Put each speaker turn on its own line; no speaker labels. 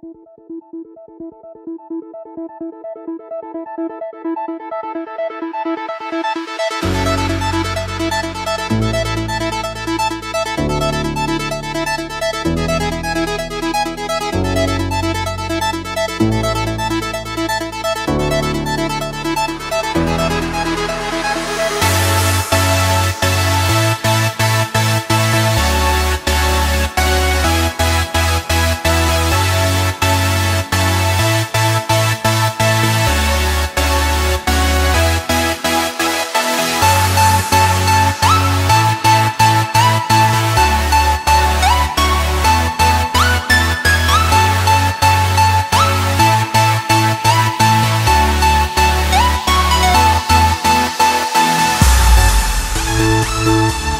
Thank you. Música